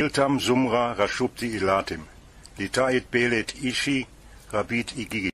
Iltam Sumra Rashubti Ilatim, Litait Belet Ishi, Rabit Igigi.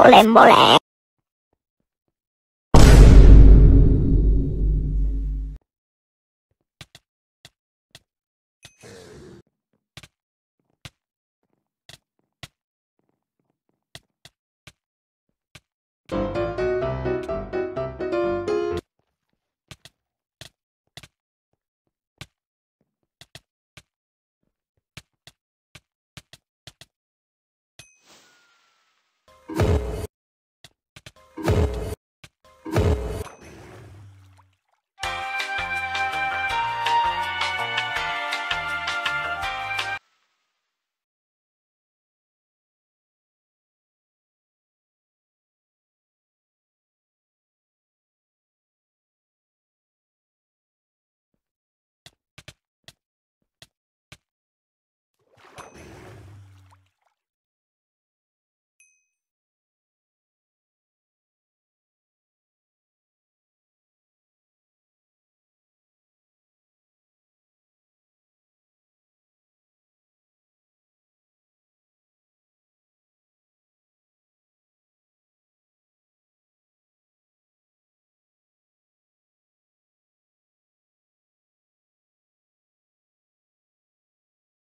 Bolem, bolem.